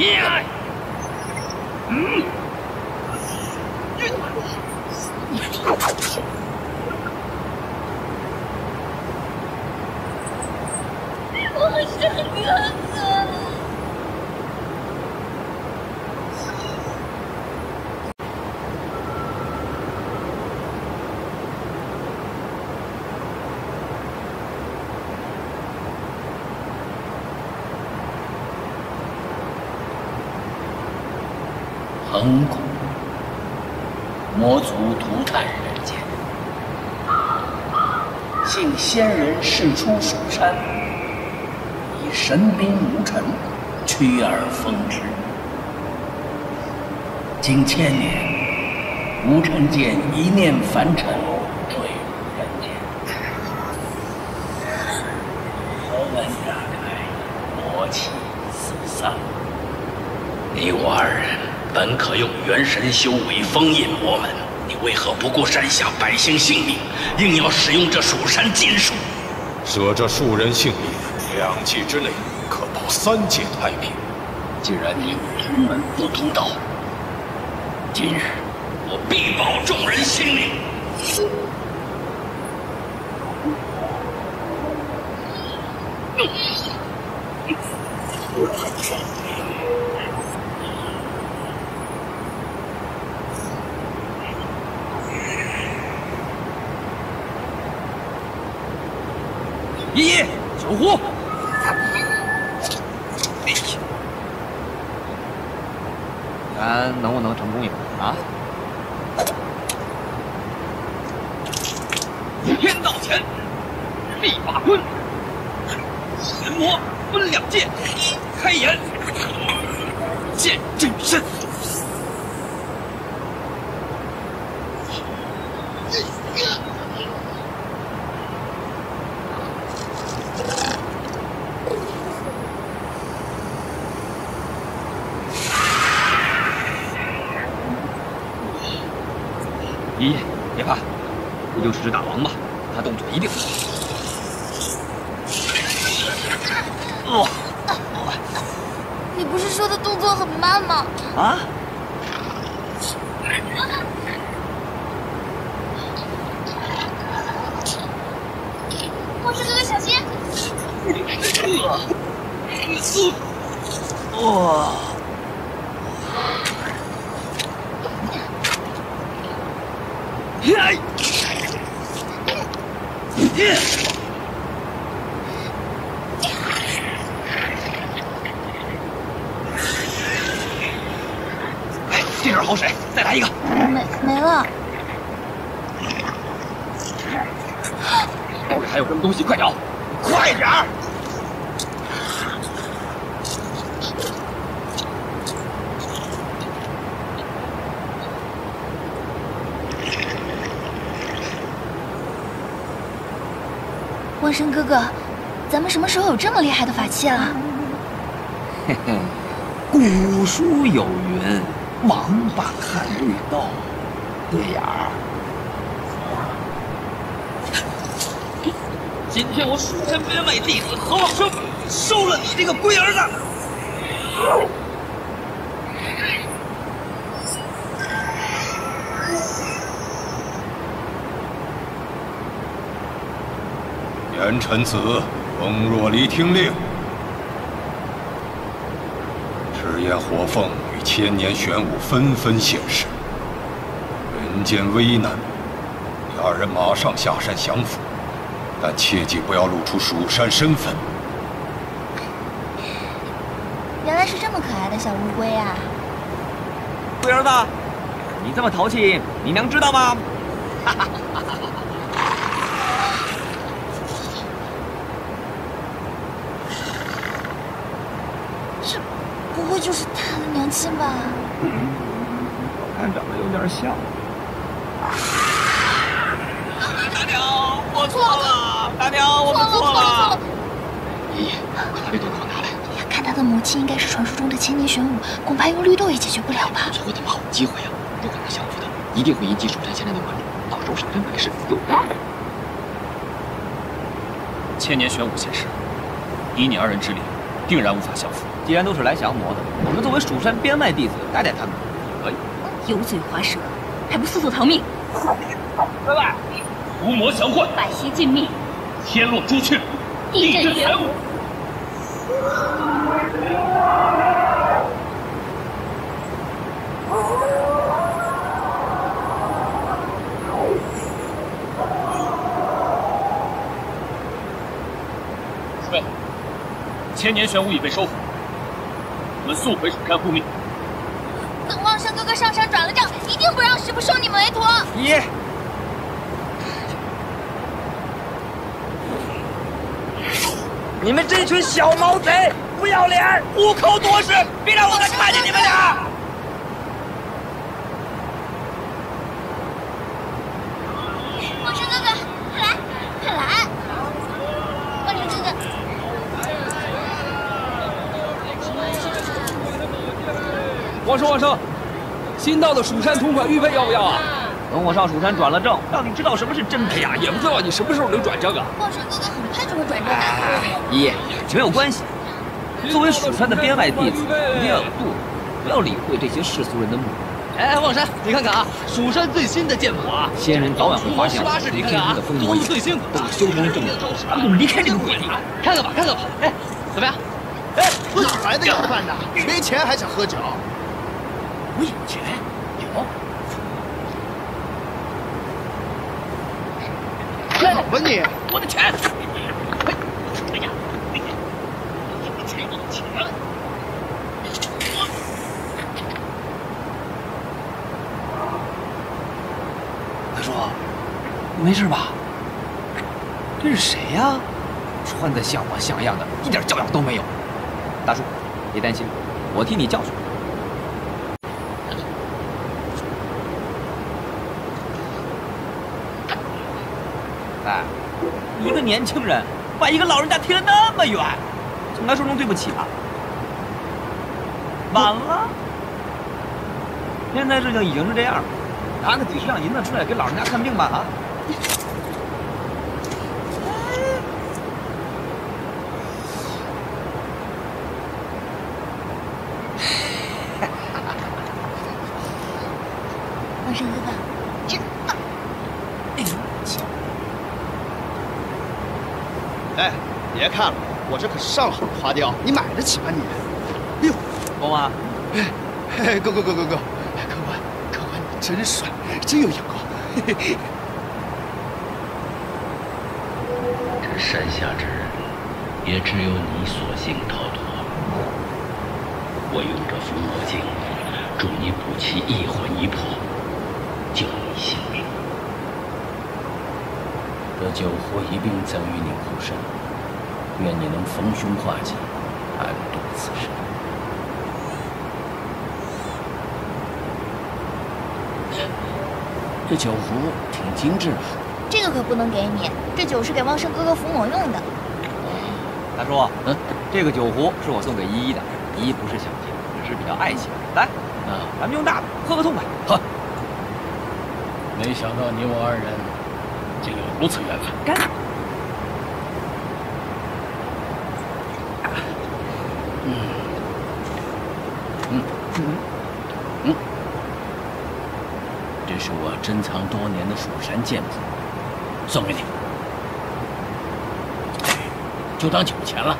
呀！嗯。我生冤啊！恒古，魔族涂炭人间，幸仙人释出蜀山，以神兵无尘，屈而封之。经千年，无尘剑一念凡尘，坠入人间。佛门大开，魔气四散。你我二人本可用元神修为封印魔门，你为何不顾山下百姓性命，硬要使用这蜀山禁术？舍这数人性命，两界之内可保三界太平。既然你同门不同道，今日我必保众人性命。依依，小胡，咱能不能成功一回啊？天道前，力拔坤，神魔分两界，开眼，剑震身。依依，别怕，不就只是大王吧？他动作一定不慢。哦，你不是说的动作很慢吗？啊？墨师哥哥小心！哇！呀！哎，这阵好水，再来一个。没没了。包里还有什么东西？快找！快点儿！万生哥哥，咱们什么时候有这么厉害的法器了？嘿嘿，古书有云：“王八看绿豆。”对眼儿。今天我蜀山边外弟子何望生收了你这个龟儿子。严臣子翁若离听令，赤焰火凤与千年玄武纷纷现世，人间危难，你二人马上下山降服，但切记不要露出蜀山身份。原来是这么可爱的小乌龟啊！龟儿子，你这么淘气，你娘知道吗？哈哈。这不会就是他的娘亲吧？我看长得有点像。大娘，我错了，大娘，我们错了。爷爷，快把绿豆给我拿来。看他的母亲应该是传说中的千年玄武，恐怕用绿豆也解决不了吧？错过这么好的机会啊！如果能降服他，一定会引起蜀山现在的关注，到时候上山百事有大。千年玄武现世，以你二人之力，定然无法降服。既然都是来降魔的，我们作为蜀山边外弟子带带他们，可以。油嘴滑舌，还不速速逃命！拜拜！伏魔降幻，百邪尽灭，天落朱雀，地震玄武。师妹，千年玄武已被收服，我们速回蜀山复命。等望山哥哥上山转了账，一定不让师傅收你们为徒。你！你们这群小毛贼，不要脸，虎口夺食，别让我再看见你们俩！望生哥哥，快来，快来！望生哥哥，王生，王生，新到的蜀山同款玉佩要不要啊？等我上蜀山转了正，让你知道什么是真哎配呀，也不知道你什么时候能转正啊。望生哥哥很快就会转正的。爷，没有关系。作为蜀山的编外弟子，一定要有度，不要理会这些世俗人的目光。哎，望山，你看看啊，蜀山最新的剑谱啊，仙人早晚会发现我这天生的疯魔眼，等修成正果，我就离开这个鬼地。看看吧，看看吧。哎，怎么样？哎，哪来的要饭的？没钱还想喝酒？我有钱，有。干什么你？我的钱！哎呀，有钱有钱！大叔，没事吧？这是谁呀？穿的像模像样的，一点教养都没有。大叔，别担心，我替你教训。年轻人把一个老人家踢了那么远，总该说声对不起吧？晚了，现在事情已经是这样了，拿个几十两银子出来给老人家看病吧啊！望生哥哥，真棒！哎，别看了，我这可是上好的花雕，你买得起吗你？哎呦，风啊，哎，哥哥哥哥哥，哎客官客官你真帅，真有眼光。嘿嘿这山下之人，也只有你索性逃脱。我用这伏魔镜，助你补齐一魂一魄，救你性命。这酒壶一并赠与你护身，愿你能逢凶化吉，安度此生。这酒壶挺精致啊，这个可不能给你，这酒是给旺生哥哥伏魔用的。大叔，嗯，这个酒壶是我送给依依的，依依不是小气，只是比较爱惜。来，啊，咱们用大的，喝个痛快。喝。没想到你我二人竟有如此缘分。干！嗯嗯，这是我珍藏多年的蜀山剑谱，送给你，就当酒钱了。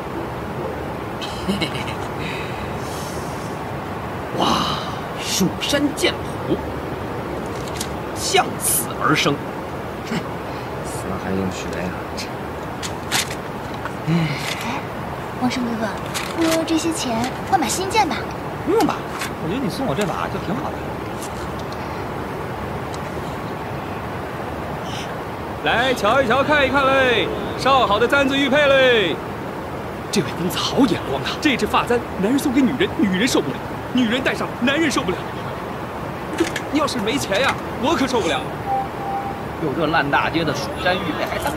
哇，蜀山剑谱，向死而生，死还用学呀？哎，王生哥哥，不如用这些钱换把新剑吧。不用吧，我觉得你送我这把就挺好的。来瞧一瞧，看一看嘞，上好的簪子玉佩嘞。这位公子好眼光啊！这只发簪，男人送给女人，女人受不了；女人戴上，男人受不了。要是没钱呀，我可受不了。有这烂大街的蜀山玉佩，还当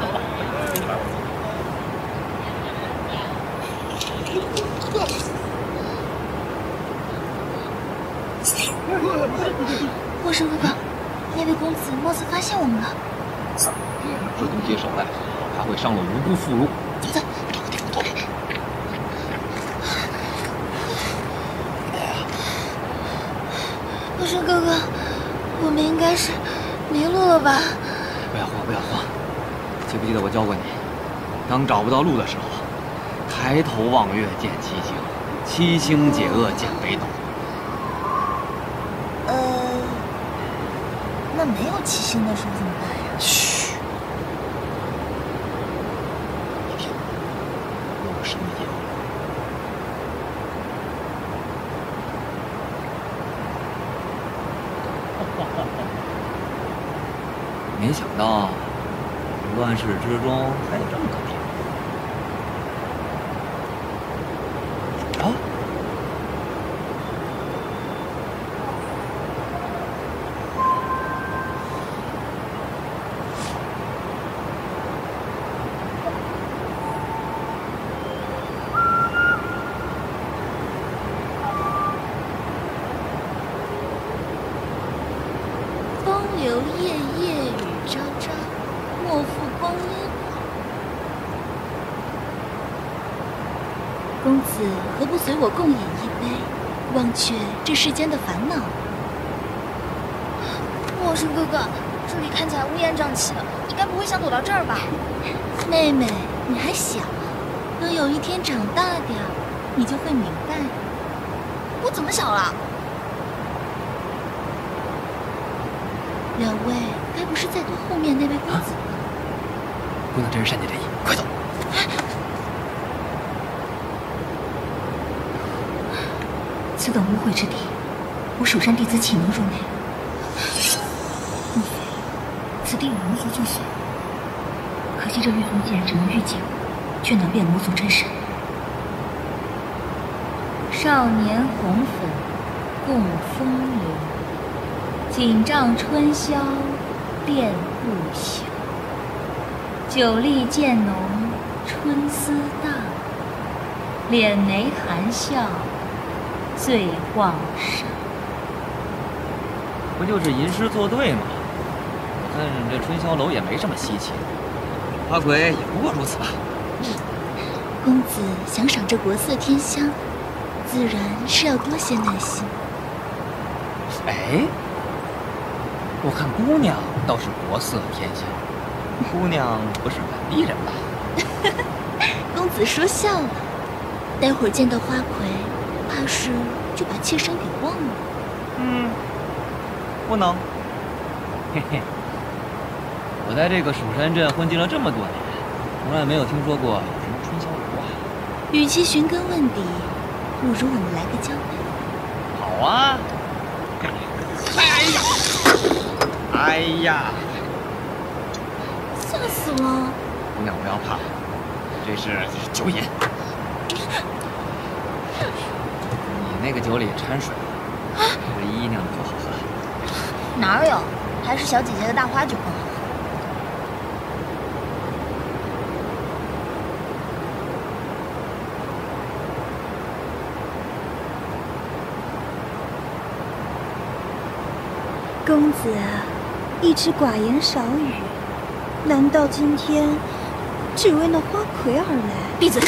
上了无辜妇孺。不是哥哥，我们应该是迷路了吧？不要慌，不要慌。记不记得我教过你，当找不到路的时候，抬头望月见七星，七星解厄见北斗。呃，那没有七星的时候怎么办呀？始之中有这么个地方。啊！风流夜夜雨昭昭，莫负光阴。公子何不随我共饮一杯，忘却这世间的烦恼？墨神哥哥，这里看起来乌烟瘴气的，你该不会想躲到这儿吧？妹妹，你还小，等有一天长大点儿，你就会明白。我怎么小了？两位该不是在躲后面那位公子吧？姑娘真是善解人意，快走！此等污秽之地，我蜀山弟子岂能入内？莫非此地有人族作祟？可惜这玉魂既然只能御剑，却难辨魔族真身。少年红粉共风流，锦帐春宵恋不休。酒力渐浓春思荡，敛眉含笑醉忘生。不就是吟诗作对吗？我看这春宵楼也没什么稀奇，花魁也不过如此吧。公子想赏这国色天香，自然是要多些耐心。哎，我看姑娘倒是国色天香，姑娘不是本地人吧？公子说笑了，待会儿见到花魁，怕是就把妾身给忘了。嗯，不能。嘿嘿，我在这个蜀山镇混迹了这么多年，从来没有听说过有什么春宵无啊。与其寻根问底，不如我们来个交配。好啊！哎呀！哎呀，吓死了！姑娘不要怕，这是这是酒瘾。你那个酒里掺水了，这依依酿的可好喝。哪有？还是小姐姐的大花酒更好喝。公子啊，一直寡言少语，难道今天只为那花魁而来？闭嘴！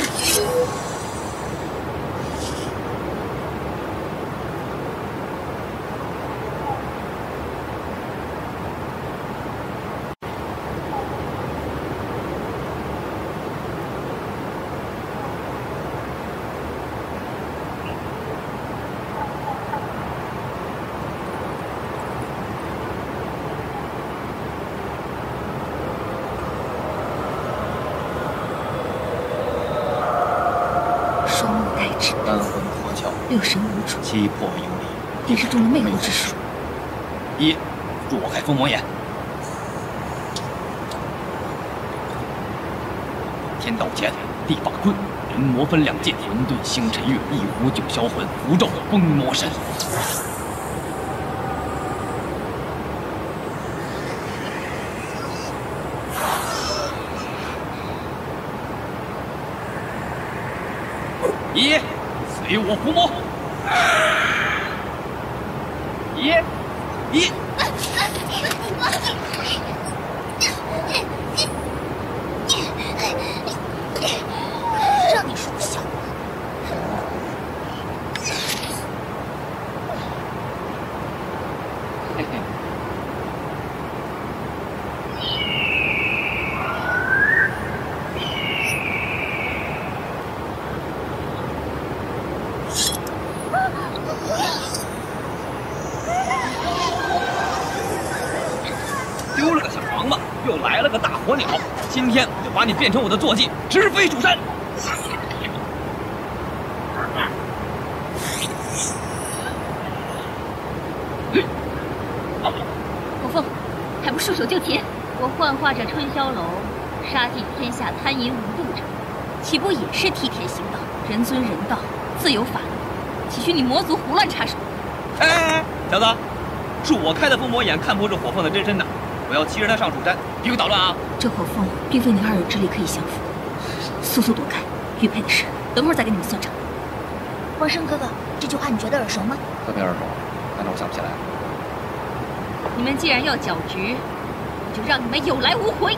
双目呆滞，丹魂脱壳，六神无主，七魄游离。便是中了魅惑之术。一，助我开封魔眼。天道乾，地法坤，人魔分两界，混沌星辰月，一壶酒销魂，符咒封魔神。一，随我伏魔。一，一。让你说笑。丢了个小王八，又来了个大火鸟。今天我就把你变成我的坐骑，直飞蜀山。火凤，还不束手就擒！我幻化着春宵楼，杀尽天下贪淫无度者，岂不也是替天行道，人尊人道，自有法律？岂许你魔族胡乱插手？哎哎哎，小子，是我开的封魔眼，看破这火凤的真身的。我要骑着他上蜀山，别给我捣乱啊！这火凤并非你二人之力可以降服，速速躲开！玉佩的事，等会儿再跟你们算账。王生哥哥，这句话你觉得耳熟吗？特别耳熟，难道我想不起来了。你们既然要搅局，我就让你们有来无回。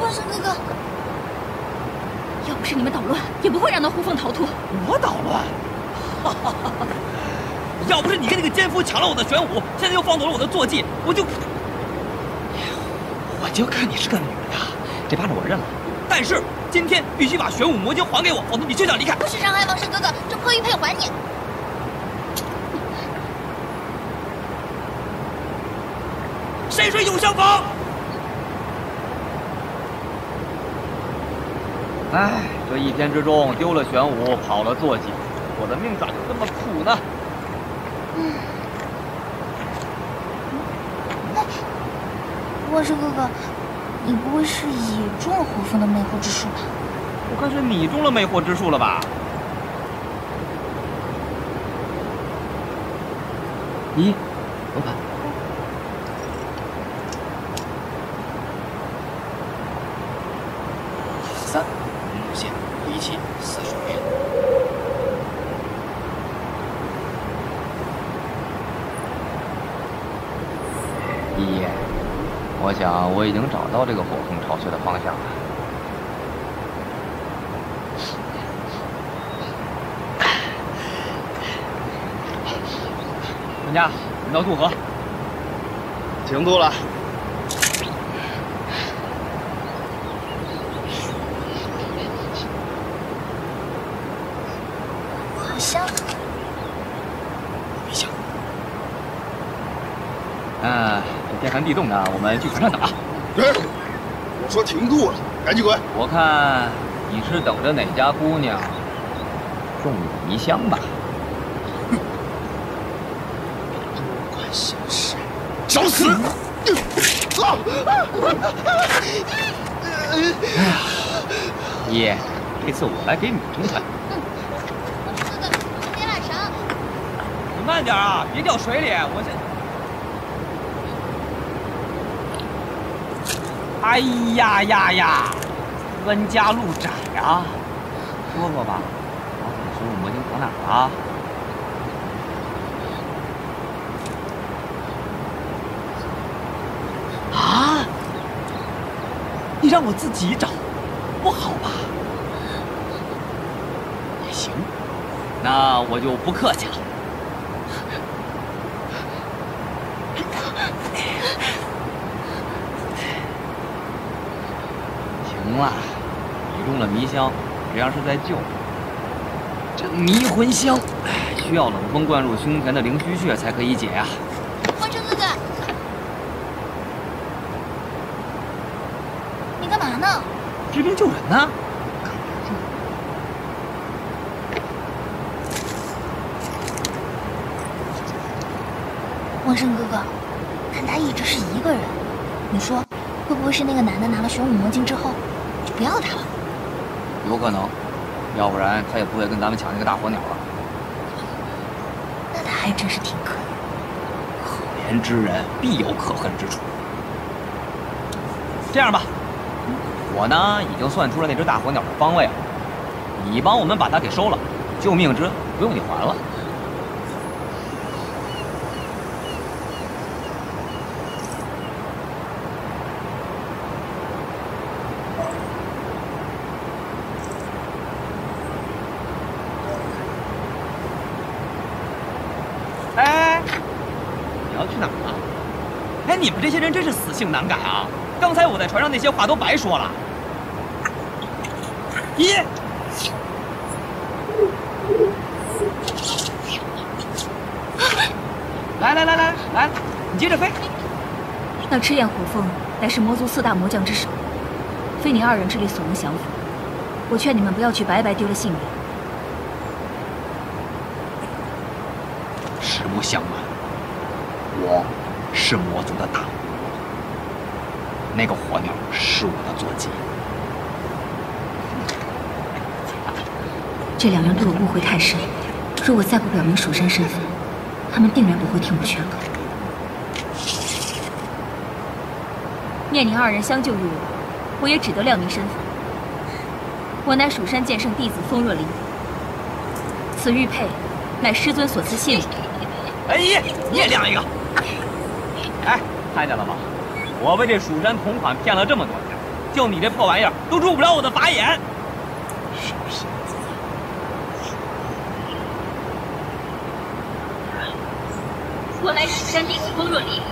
王生哥哥，要不是你们捣乱，也不会让他呼风逃脱。我捣乱？要不是你跟那个奸夫抢了我的玄武，现在又放走了我的坐骑，我就……我就看你是个女的，这巴掌我认了。但是今天必须把玄武魔晶还给我，否则你就想离开。不许伤害王氏哥哥，这破玉佩还你。山水永相逢。唉，天之中丢了玄武，跑了坐骑，我的命咋就这么苦呢？嗯。王生哥哥，你不会是也中了火凤的魅惑之术吧？我看是你中了魅惑之术了吧？一，罗盘。三，日线一七四十遍。一爷，我想我已经找到这个火凤巢穴的方向了。专到渡河。停渡了。好香。别想。嗯，这天寒地冻的，我们去船上等啊。哎，我说停渡了，赶紧滚！我看你是等着哪家姑娘送你一箱吧。多管闲事，找死！啊！哎呀，爷，这次我来给你撑船。别拉绳。你慢点啊，别掉水里！我这……哎呀呀呀，冤家路窄呀！说说吧，老子的玄武魔晶跑哪儿了？你让我自己找不好吧？也行，那我就不客气了。行了，你中了迷香，只要是在救，这迷魂香需要冷风灌入胸前的灵虚穴才可以解啊。治病救人呢。旺生哥哥，看他一直是一个人，你说会不会是那个男的拿了玄武魔镜之后就不要他了？有可能，要不然他也不会跟咱们抢那个大火鸟了。那他还真是挺可怜。可怜之人必有可恨之处。这样吧，我呢已经算出了那只大火鸟的方位了，你帮我们把它给收了，救命之恩不用你还了。哎，你要去哪儿啊？哎，你们这些人真是死性难改啊！在船上那些话都白说了。一，来来来来来，你接着飞。那赤焰火凤乃是魔族四大魔将之首，非你二人之力所能降服。我劝你们不要去白白丢了性命。实不相瞒，我是魔族的大魔，那个火鸟是我的坐骑。这两人对我误会太深，若我再不表明蜀山身份，他们定然不会听我劝告。念你二人相救于我，我也只得亮明身份。我乃蜀山剑圣弟子风若离，此玉佩乃师尊所赐信物。哎，你也亮一个！哎，看见了吗？我被这蜀山同款骗了这么多年，就你这破玩意儿都入不了我的法眼。我来蜀山弟子风若离，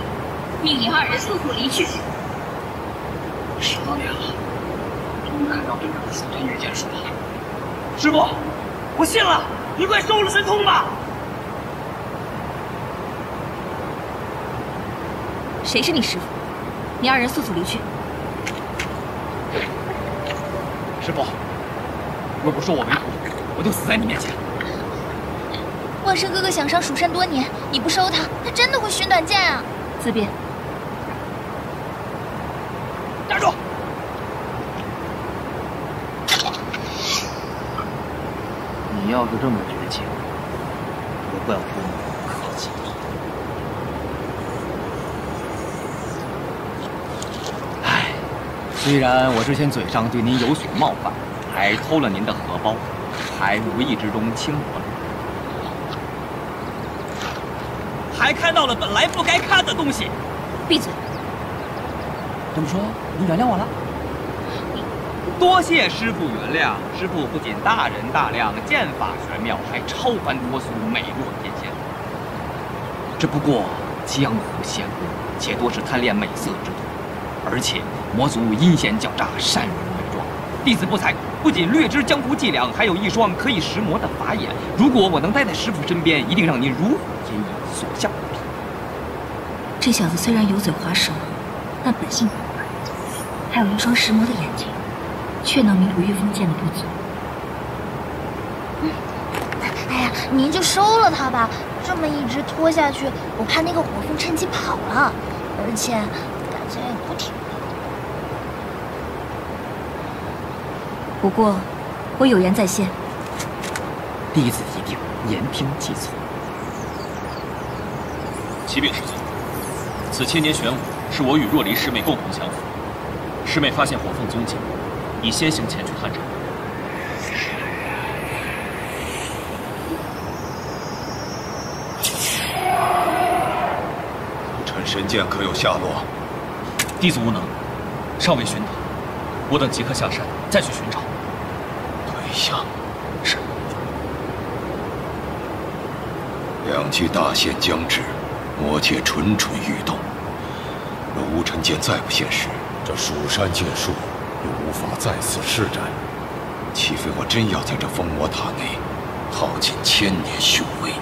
命你二人速速离去。十多年了，终于看到对面的蜀天御剑术了。师傅，我信了，你快收了神通吧！谁是你师傅？你二人速速离去。师傅，若不收我为徒，我就死在你面前。万生哥哥想上蜀山多年，你不收他，他真的会寻短见啊！自便。站住！你要是这么绝情，也不要跟我客气。唉，虽然我之前嘴上对您有所冒犯，还偷了您的荷包，还无意之中轻薄了，还看到了本来不该看的东西。闭嘴！这么说，你原谅我了？多谢师傅原谅。师傅不仅大人大量，剑法玄妙，还超凡脱俗，美若天仙。只不过江湖险恶，且多是贪恋美色之徒，而且魔族阴险狡诈，善人伪装。弟子不才，不仅略知江湖伎俩，还有一双可以识魔的法眼。如果我能待在师傅身边，一定让您如虎添翼，所向披靡。这小子虽然油嘴滑舌，但本性古怪，还有一双识魔的眼睛，却能弥补御风剑的不足。哎呀，您就收了他吧，这么一直拖下去，我怕那个火凤趁机跑了，而且感觉也不挺。不过，我有言在先，弟子一定言听计从。启禀师尊，此千年玄武是我与若离师妹共同降服。师妹发现火凤踪迹，已先行前去探查。陈神剑可有下落？弟子无能，尚未寻得。我等即刻下山，再去寻找。退下。是。两骑大限将至，魔界蠢蠢欲动。若无尘剑再不现世，这蜀山剑术又无法再次施展，岂非我真要在这封魔塔内耗尽千年修为？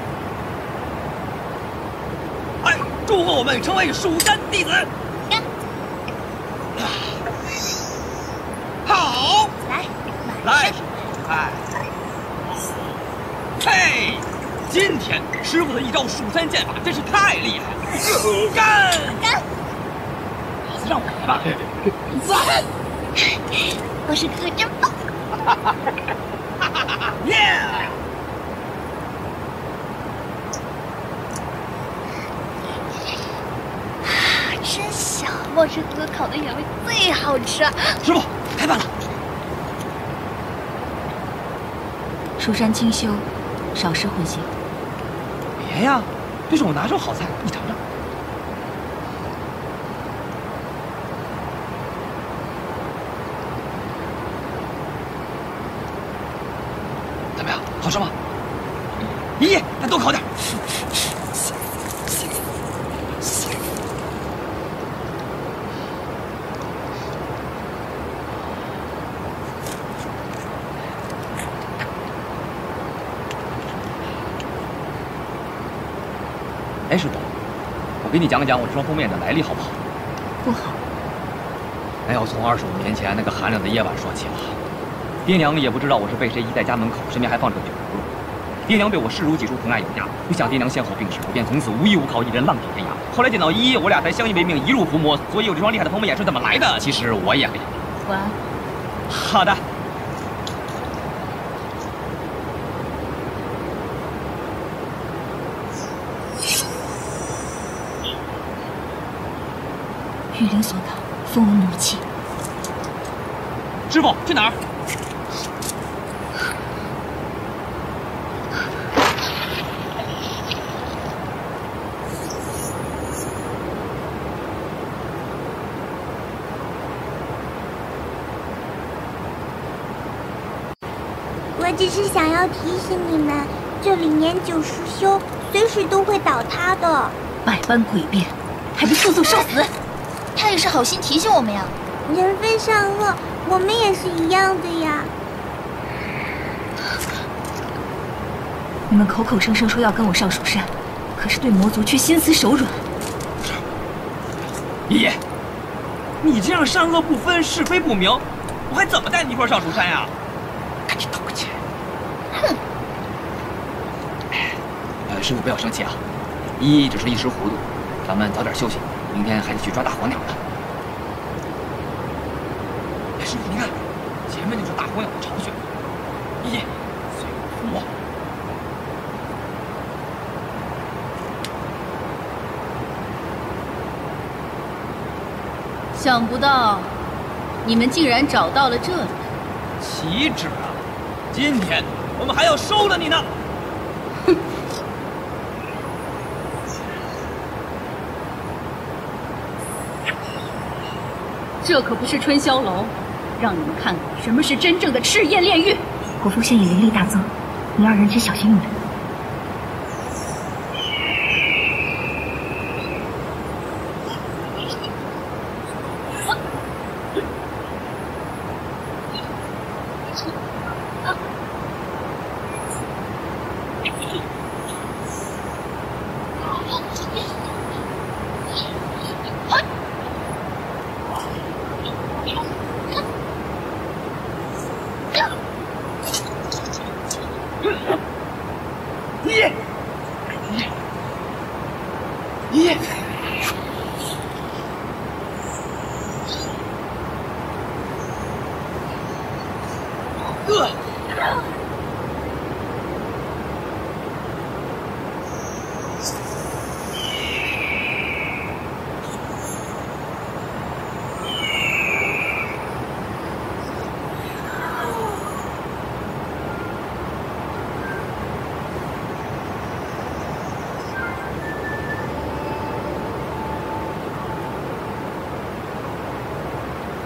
哎，祝贺我们成为蜀山弟子！好，来，来，哎，嘿，今天师傅的一招蜀山剑法真是太厉害了！干！干！老子让我来吧！赞！我是哥哥 真棒！耶！真香！墨师哥哥烤的原味最好吃。师傅，开饭了。蜀山清修，少食荤腥。别呀，这是我拿手好菜，你尝尝。怎么样，好吃吗？爷爷，再多烤点。哎，师傅，我给你讲讲我这双封面的来历，好不好？不好。那要从二十五年前那个寒冷的夜晚说起了。爹娘也不知道我是被谁遗在家门口，身边还放着个酒葫芦。爹娘对我视如己出，疼爱有加。不想爹娘先后病逝，我便从此无依无靠，一人浪迹天涯。后来见到依依，我俩才相依为命，一路伏魔。所以我这双厉害的封面眼是怎么来的？其实我也不晓得。晚安。好的。玉灵所导，封我母亲。师傅去哪儿？我只是想要提醒你们，这里年久失修，随时都会倒塌的。百般诡辩，还不速速受死！他也是好心提醒我们呀。人非善恶，我们也是一样的呀。你们口口声声说要跟我上蜀山，可是对魔族却心慈手软。爷爷，你这样善恶不分、是非不明，我还怎么带你一块上蜀山呀？赶紧道个歉。哼！呃，师傅不要生气啊，依依只是一时糊涂，咱们早点休息，明天还得去抓大火鸟呢。哎，师傅，你看，前面就是大火鸟的巢穴。依依，随我伏魔。想不到，你们竟然找到了这里。岂止啊！今天我们还要收了你呢！哼！这可不是春宵楼，让你们看看什么是真正的赤焰炼狱。国父现已灵力大增，你二人且小心一点。爷，爷，呃，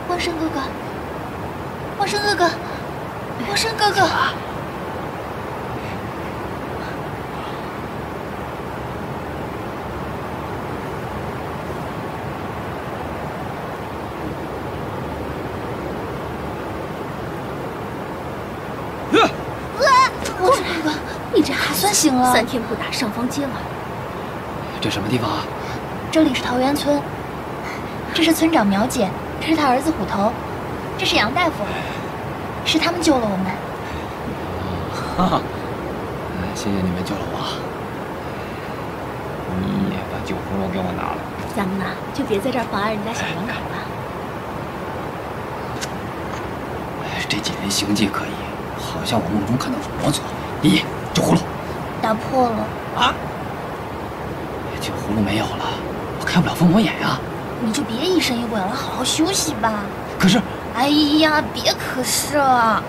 光生哥哥，光生哥哥，光生哥哥。行了。三天不打，上方揭瓦。这什么地方啊？这里是桃源村，这是村长苗姐，这是他儿子虎头，这是杨大夫，是他们救了我们。哈哈，谢谢你们救了我。你把酒葫芦给我拿了。咱们呐，就别在这儿妨碍人家小两口了。这几人行迹可疑，好像我梦中看到的魔族。咦，酒葫芦打破了啊！酒葫芦没有了，我开不了封魔眼呀。你就别疑神疑鬼了，好好休息吧。可是，哎呀，别可是了。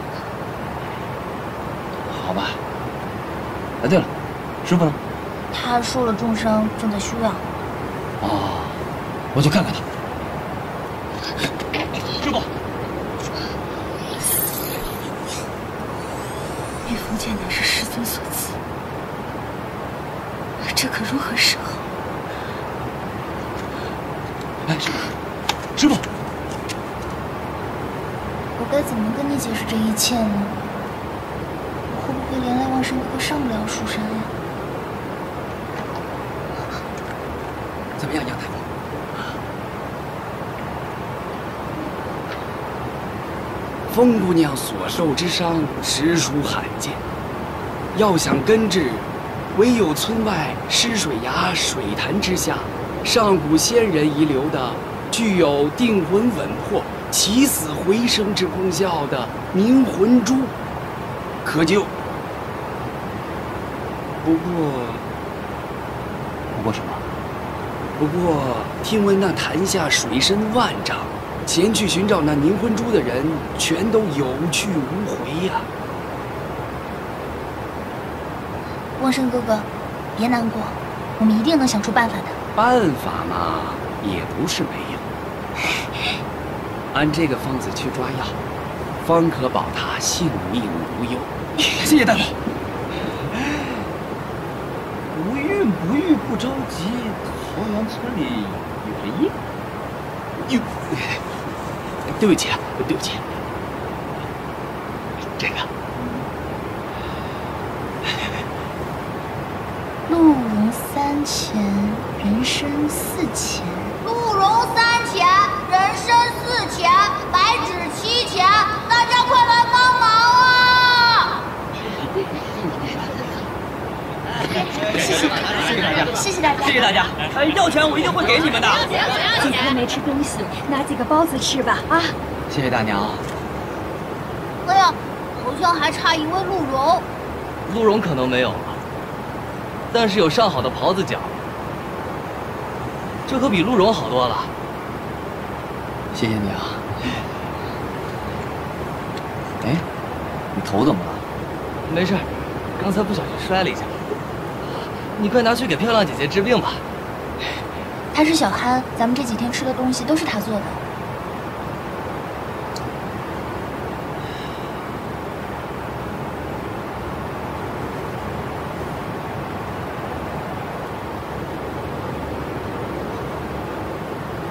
好吧。哎，对了，师傅呢？他受了重伤，正在休养。哦，我去看看他。师傅。玉符剑乃是师尊所赐，这可如何是好？哎，师傅，师傅，我该怎么跟你解释这一切呢？我会不会连累望生哥哥上不了蜀山呀？怎么样，杨大夫？风姑娘所受之伤实属罕见，要想根治，唯有村外湿水崖水潭之下，上古仙人遗留的、具有定魂稳魄、起死回生之功效的凝魂珠，可救。不过，不过什么？不过听闻那潭下水深万丈。前去寻找那凝魂珠的人，全都有去无回呀！望生哥哥，别难过，我们一定能想出办法的。办法嘛，也不是没有。按这个方子去抓药，方可保他性命无忧。谢谢大夫。不孕不育不着急，桃源村里有人医。哟。对不起，对不起。这个，鹿茸三钱，人参四钱。鹿茸三钱，人参四钱，白芷七钱，大家快来帮忙啊！谢谢，谢谢大家，谢谢大家，谢谢大家。要钱我一定会给你们的。今天没吃东西，拿几个包子吃吧啊！谢谢大娘。哎呀，好像还差一位鹿茸。鹿茸可能没有了，但是有上好的狍子脚，这可比鹿茸好多了。谢谢你啊。哎，你头怎么了？没事，刚才不小心摔了一下。你快拿去给漂亮姐姐治病吧。他是小憨，咱们这几天吃的东西都是他做的。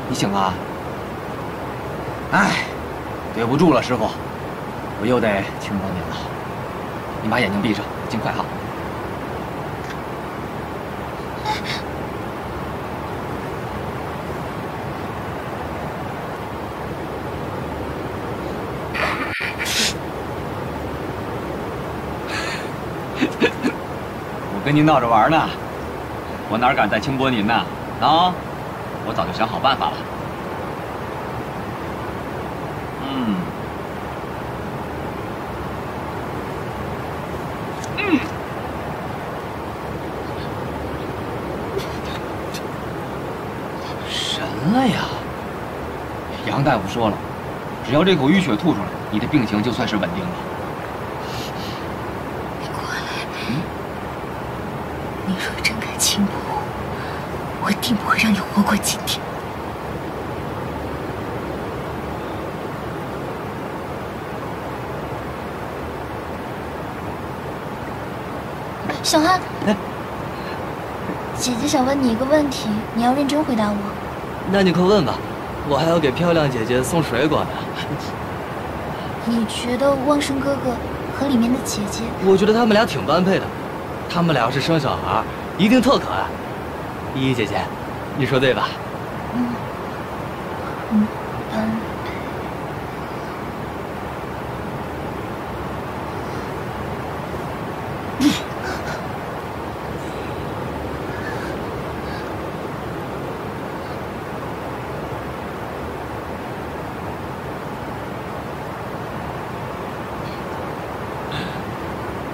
你醒了？哎，对不住了，师傅，我又得轻薄您了。你把眼睛闭上，尽快好。跟您闹着玩呢，我哪敢再轻薄您呢？啊，我早就想好办法了。嗯，嗯，神了呀！杨大夫说了，只要这口淤血吐出来，你的病情就算是稳定了。你过来，你若真敢轻薄我，我定不会让你活过今天。小憨，姐姐想问你一个问题，你要认真回答我。那你快问吧，我还要给漂亮姐姐送水果呢。你觉得旺生哥哥和里面的姐姐？我觉得他们俩挺般配的，他们俩要是生小孩，一定特可爱。依依姐姐，你说对吧？嗯，嗯，般配。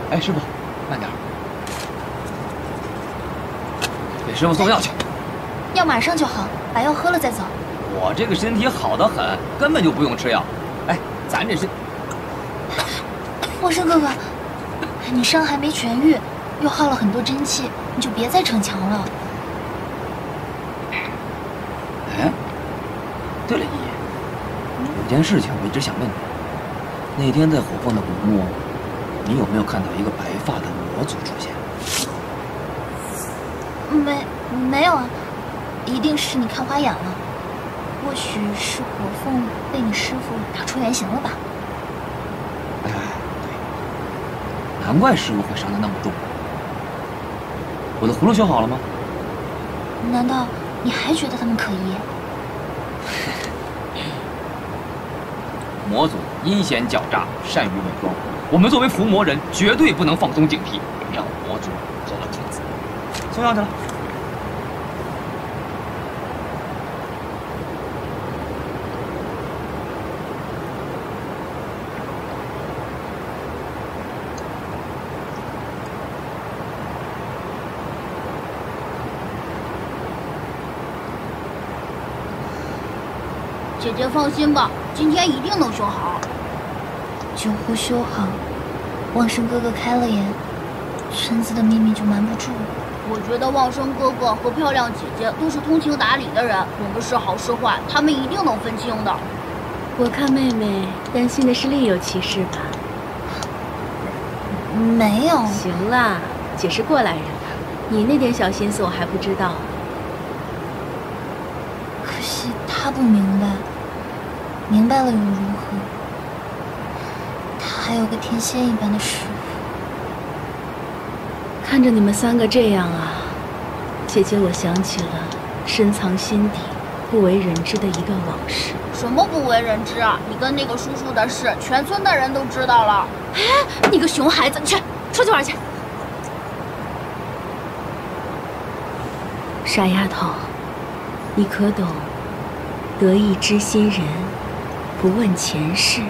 哎，师傅，慢点，给师傅送药去。药马上就好，把药喝了再走。我这个身体好得很，根本就不用吃药。哎，咱这是……莫生哥哥，你伤还没痊愈，又耗了很多真气，你就别再逞强了。哎，对了，依依，有件事情我一直想问你。那天在火凤的古墓，你有没有看到一个白发的魔族出现？没，没有啊，一定是你看花眼了。或许是火凤被你师傅打出原形了吧？哎，对，难怪师傅会伤得那么重。我的葫芦修好了吗？难道你还觉得他们可疑？魔族阴险狡诈，善于伪装。我们作为伏魔人，绝对不能放松警惕，让魔族做了镜子。送药去了。姐姐放心吧，今天一定能修好。酒壶修好，望生哥哥开了眼，村子的秘密就瞒不住了。我觉得望生哥哥和漂亮姐姐都是通情达理的人，我们是好是坏，他们一定能分清的。我看妹妹担心的是另有其事吧？没有。行了，姐是过来人，你那点小心思我还不知道。可惜他不明白，明白了又如何？他还有个天仙一般的师傅。看着你们三个这样啊，姐姐，我想起了深藏心底、不为人知的一段往事。什么不为人知啊？你跟那个叔叔的事，全村的人都知道了。哎，你个熊孩子，你去出去玩去！傻丫头，你可懂？得意知心人，不问前世，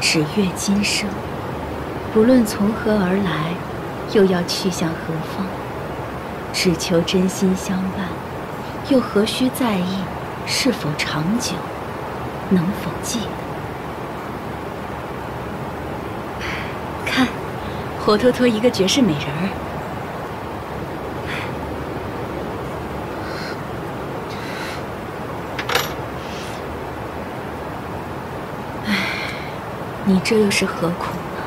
只阅今生。不论从何而来，又要去向何方？只求真心相伴，又何须在意是否长久，能否记得？看，活脱脱一个绝世美人儿。你这又是何苦呢？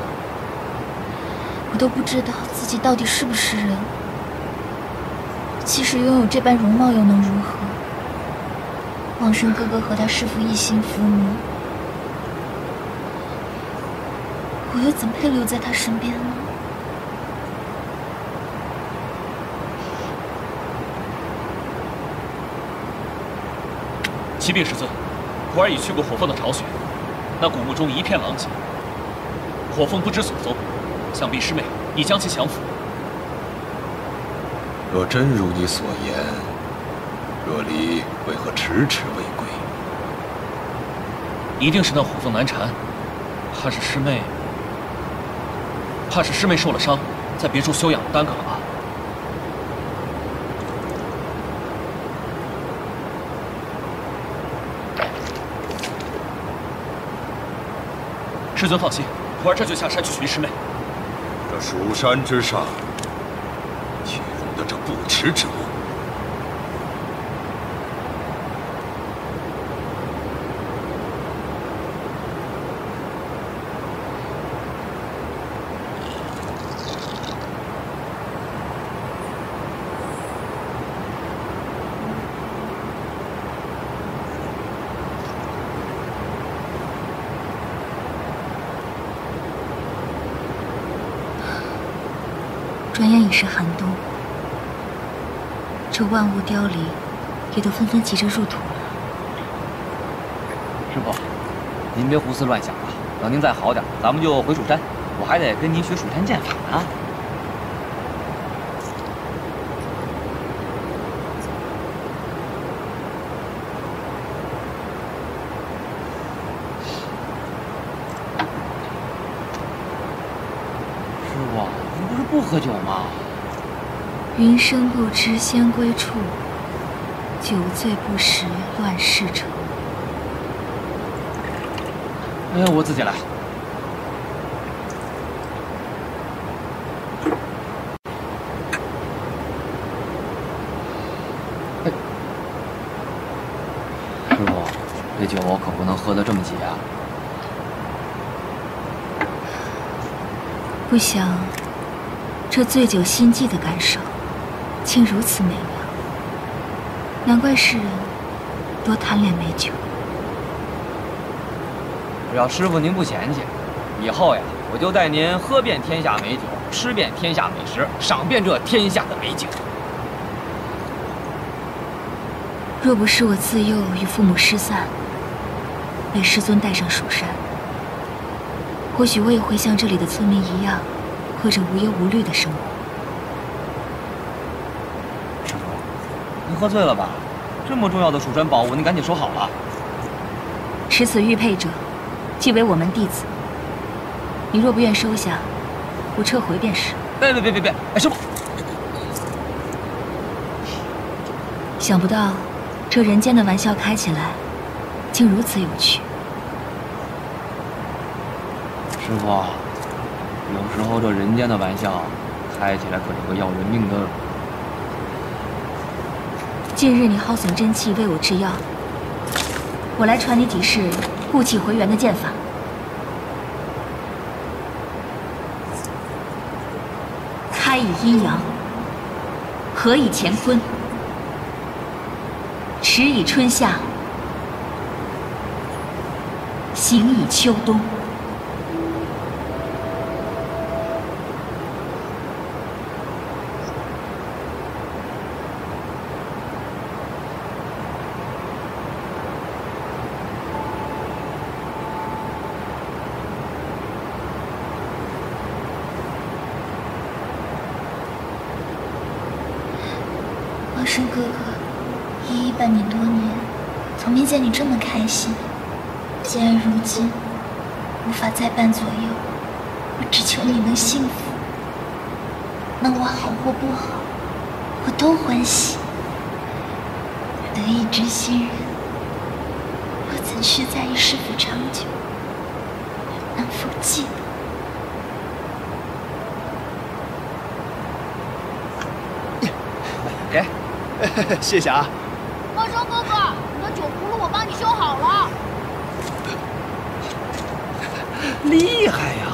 我都不知道自己到底是不是人。即使拥有这般容貌，又能如何？望生哥哥和他师父一心伏魔，我又怎配留在他身边呢？启禀师尊，徒儿已去过火凤的巢穴。那古墓中一片狼藉，火凤不知所踪，想必师妹已将其降服。若真如你所言，若离为何迟迟未归？一定是那火凤难缠，怕是师妹，怕是师妹受了伤，在别处休养耽搁了吧？师尊放心，徒儿这就下山去寻师妹。这蜀山之上，岂容得这不耻之物？万物凋零，也都纷纷急着入土了。师傅，您别胡思乱想了，等您再好点，咱们就回蜀山。我还得跟您学蜀山剑法呢。师傅，您不是不喝酒吗？云深不知仙归处，酒醉不识乱世愁。哎，我自己来。师傅，这酒我可不能喝得这么急啊！不想，这醉酒心悸的感受，竟如此美妙。难怪世人多贪恋美酒。只要师傅您不嫌弃，以后呀，我就带您喝遍天下美酒，吃遍天下美食，赏遍这天下的美景。若不是我自幼与父母失散，被师尊带上蜀山，或许我也会像这里的村民一样，过着无忧无虑的生活。师傅，您喝醉了吧？这么重要的蜀山宝物，你赶紧收好了。持此玉佩者，即为我门弟子。你若不愿收下，我撤回便是。别别别别别！哎，师傅，想不到。这人间的玩笑开起来，竟如此有趣。师傅，有时候这人间的玩笑，开起来可是个要人命的。近日你耗损真气为我制药，我来传你几式固气回元的剑法。开以阴阳，合以乾坤。持以春夏，行以秋冬。王生哥哥。依依伴你多年，从没见你这么开心。既然如今无法再伴左右，我只求你能幸福。那我好或不好，我都欢喜。得一知心人，我怎需在意是否长久，能否记得？给，谢谢啊。花生哥哥，你的酒葫芦我帮你修好了。厉害呀！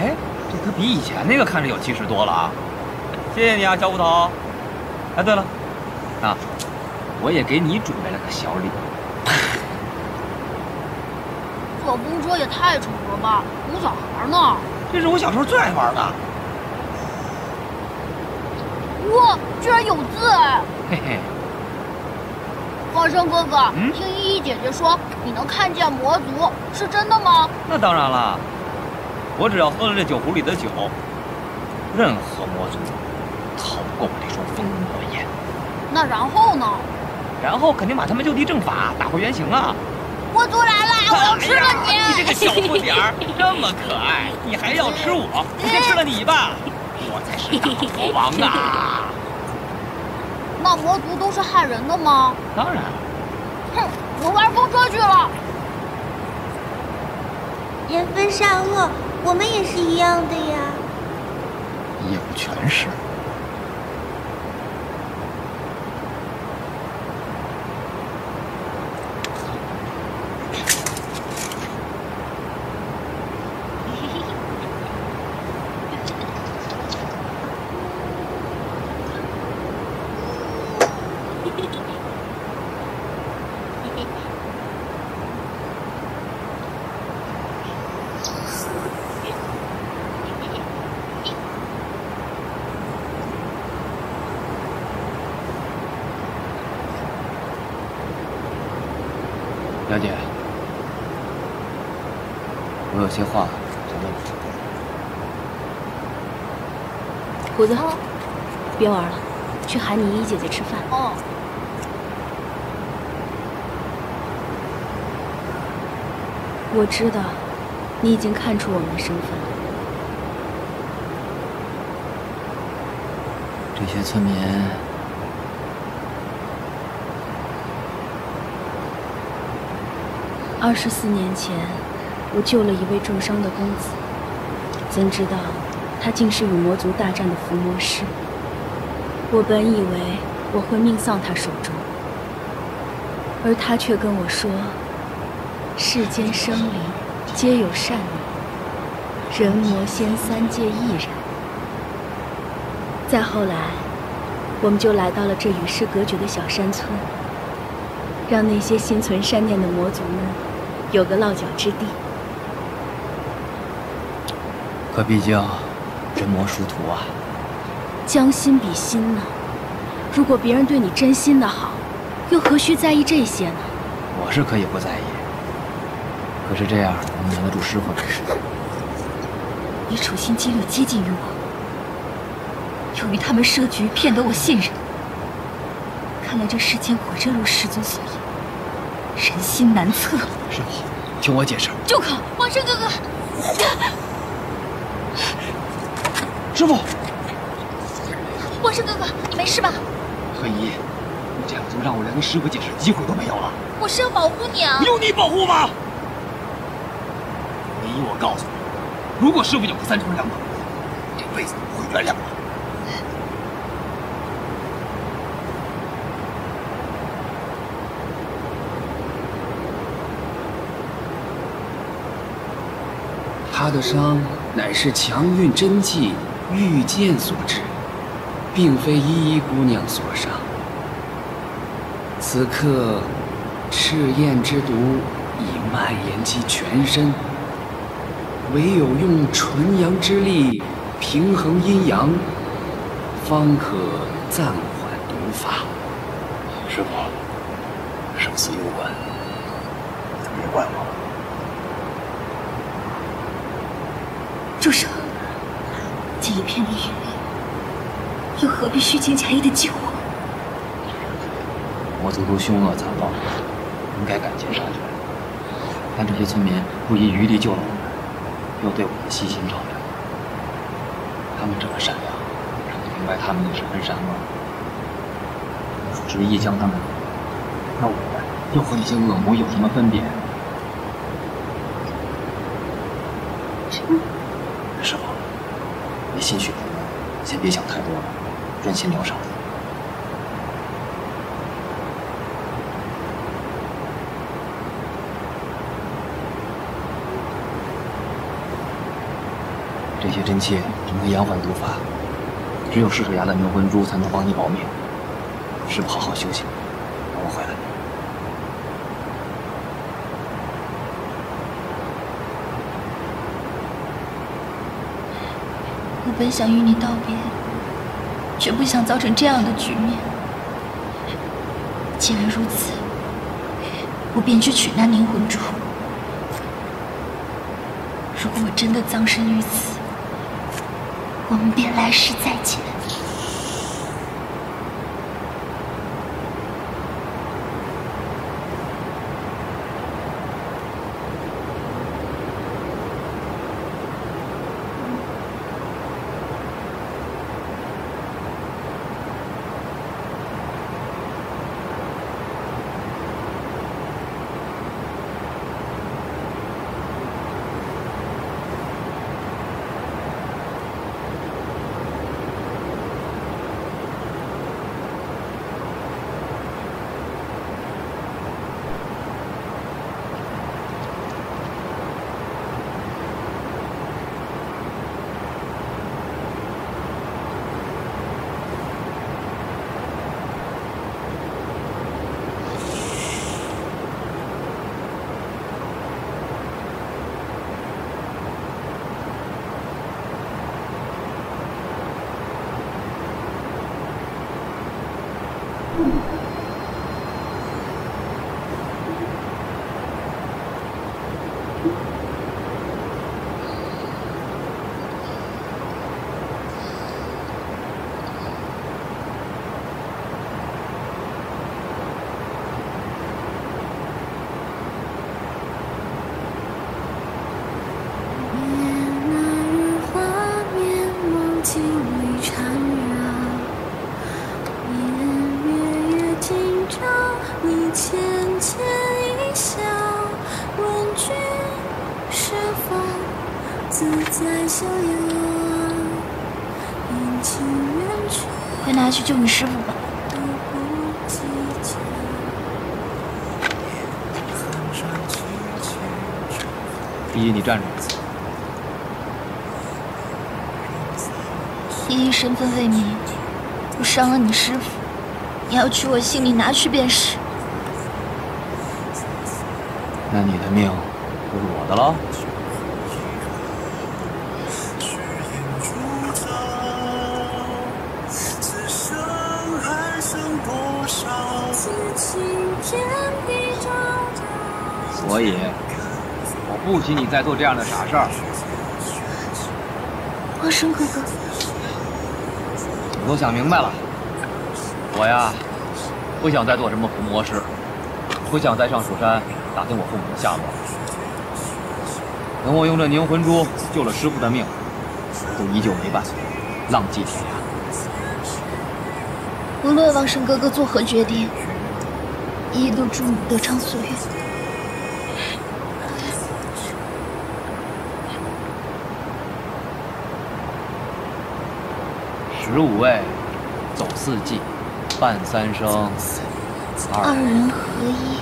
哎，这可比以前那个看着有气势多了啊！谢谢你啊，小斧头。哎，对了，啊，我也给你准备了个小礼物。这风车也太丑了吧，哄小孩呢。这是我小时候最爱玩的。哇，居然有字哎！嘿嘿。花生哥哥，听依依姐姐说你能看见魔族，是真的吗？那当然了，我只要喝了这酒壶里的酒，任何魔族逃不过我这双封魔眼。那然后呢？然后肯定把他们就地正法，打回原形啊！魔族来了，我要吃了你！你这个小不点儿，这么可爱，你还要吃我？我先吃了你吧，我才是大魔王啊！那魔族都是害人的吗？当然。哼，我玩风车去了。人分善恶，我们也是一样的呀。有权势。表些话想问你。虎子，别玩了，去喊你依依姐姐吃饭。哦。我知道，你已经看出我们的身份了。这些村民，二十四年前，我救了一位重伤的公子，怎知道他竟是与魔族大战的伏魔师。我本以为我会命丧他手中，而他却跟我说。世间生灵皆有善念，人魔仙三界亦然。再后来，我们就来到了这与世隔绝的小山村，让那些心存善念的魔族们有个落脚之地。可毕竟人魔殊途啊，将心比心呢。如果别人对你真心的好，又何须在意这些呢？我是可以不在意。可是这样能瞒得住师傅吗？你处心积虑接近于我，又与他们设局骗得我信任。看来这世间果真如师尊所言，人心难测。师傅，听我解释。住口！王生哥哥，师傅，王生哥哥，你没事吧？何姨，你这样就让我连跟师傅解释的机会都没有了。我是要保护你啊！有你保护吗？依我告诉你，如果师傅有个三长两短，这辈子不会原谅我。他的伤乃是强运真气御剑所致，并非依依姑娘所伤。此刻，赤焰之毒已蔓延其全身。唯有用纯阳之力平衡阴阳，方可暂缓毒发。师傅，生死攸关，你就别怪我了。住手！这一片地狱里，又何必虚情假意的救我？魔族都凶恶残暴，应该赶尽杀绝。但这些村民不遗余力救了我们。又对我们悉心照料，他们这么善良，让你明白他们也是很善恶。执意将他们，那我们又和那些恶魔有什么分别？师傅，你心绪不宁，先别想太多了，专心疗伤。这些真气只能延缓毒发，只有噬水崖的牛魂珠才能帮你保命。师傅，好好休息，等我回来。我本想与你道别，绝不想造成这样的局面。既然如此，我便去取那凝魂珠。如果我真的葬身于此，我们便来世再见。你站住！依依身份未明，我伤了你师傅，你要取我性命拿去便是。那你的命许你再做这样的傻事儿。花生哥哥，我都想明白了，我呀，不想再做什么伏魔师，不想再上蜀山打听我父母的下落。等我用这凝魂珠救了师傅的命，都依旧没办法浪迹天涯。无论王生哥哥作何决定，依依都祝你得偿所愿。十五位，走四季，伴三生，二人合一。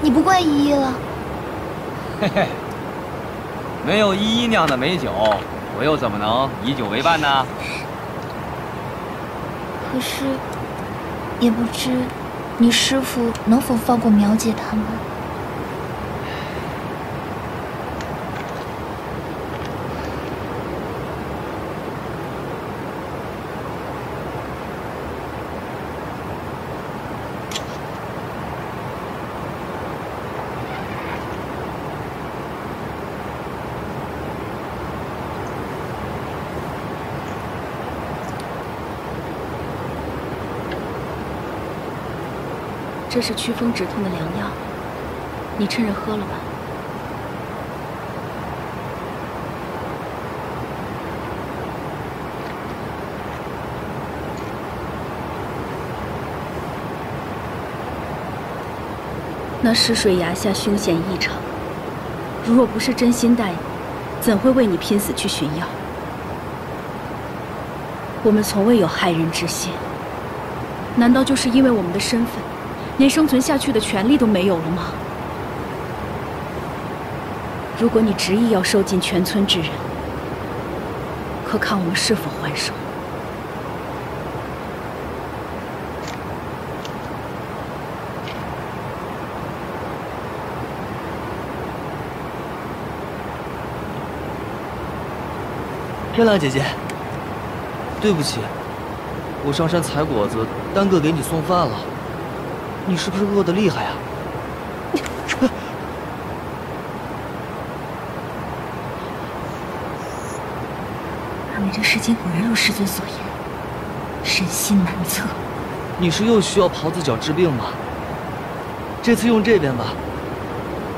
你不怪依依了？嘿嘿，没有依依酿的美酒，我又怎么能以酒为伴呢？可是，也不知你师父能否放过苗姐他们。这是祛风止痛的良药，你趁热喝了吧。那尸水崖下凶险异常，如若不是真心待你，怎会为你拼死去寻药？我们从未有害人之心，难道就是因为我们的身份？连生存下去的权利都没有了吗？如果你执意要收尽全村之人，可看我们是否还手。漂亮姐姐，对不起，我上山采果子，耽搁给你送饭了。你是不是饿得厉害啊？阿美这世间果然如师尊所言，身心难测。你是又需要袍子脚治病吗？这次用这边吧，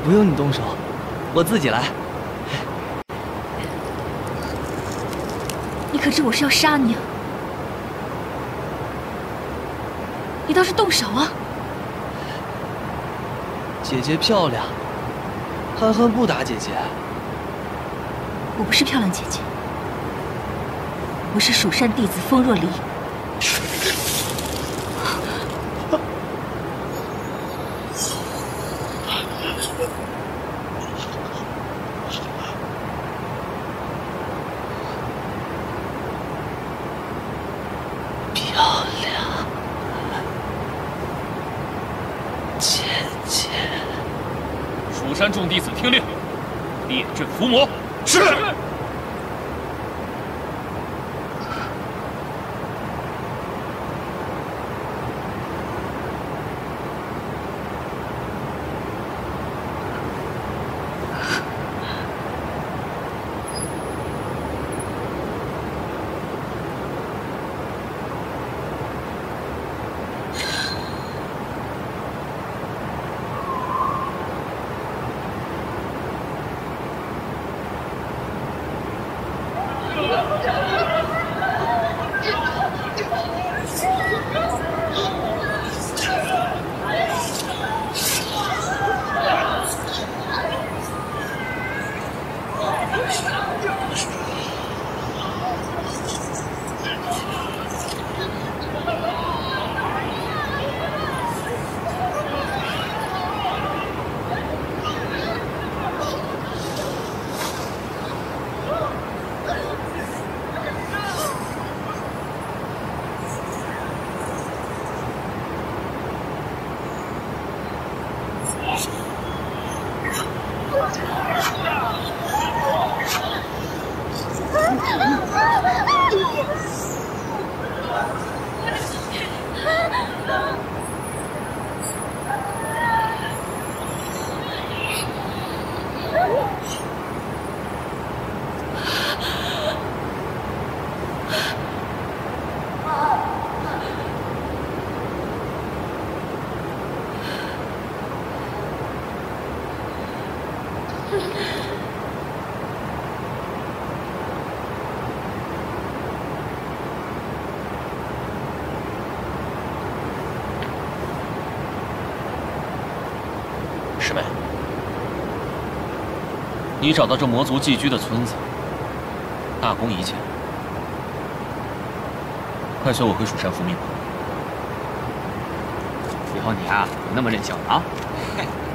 不用你动手，我自己来。你可知我是要杀你啊？你倒是动手啊！姐姐漂亮，憨憨不打姐姐。我不是漂亮姐姐，我是蜀山弟子风若离。你找到这魔族寄居的村子，大功一件。快随我回蜀山复命吧。以后你啊，别那么任性啊！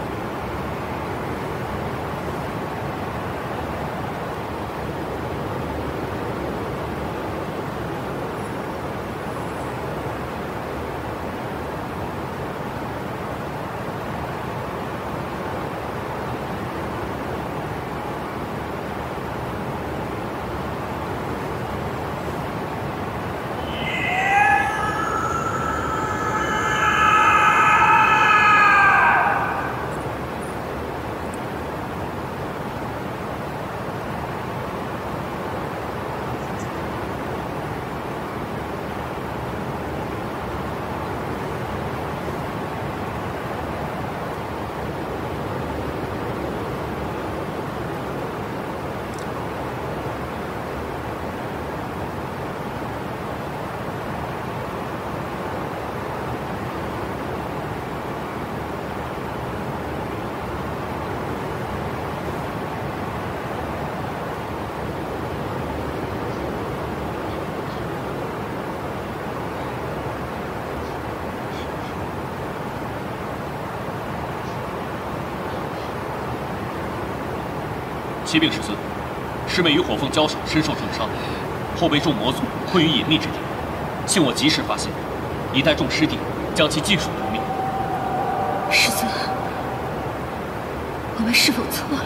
启禀师尊，师妹与火凤交手，身受重伤，后被众魔族困于隐秘之地，幸我及时发现，以待众师弟将其尽数夺灭。师尊，我们是否错了？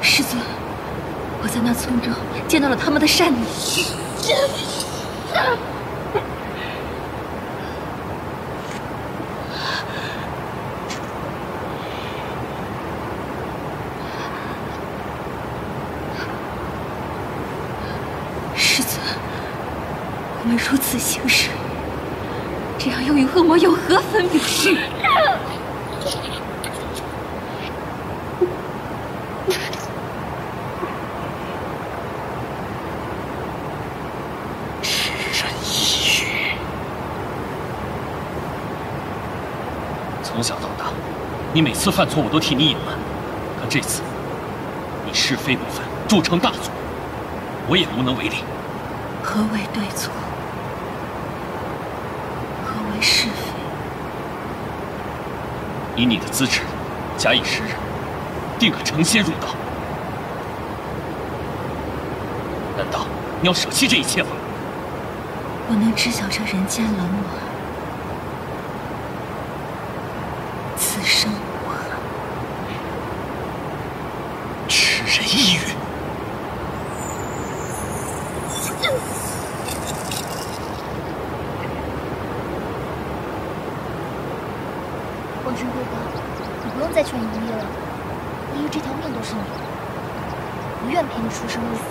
师尊，我在那村中见到了他们的善女。师尊，我们如此行事，这样又与恶魔有何分别人一语，从小到大，你每次犯错我都替你隐瞒，可这次你是非不分，铸成大错，我也无能为力。何为对错？何为是非？以你的资质，假以时日，定可成仙入道。难道你要舍弃这一切吗？我能知晓这人间冷暖，此生无憾。吃人一语。王轩哥哥，你不用再劝依依了，依依这条命都是你的，不愿陪你出生入死。